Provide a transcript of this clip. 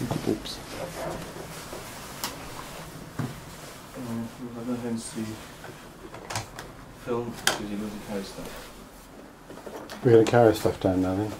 Oops. Um, we'll have ahead and see film because you need to carry stuff. We're going to carry stuff down now then.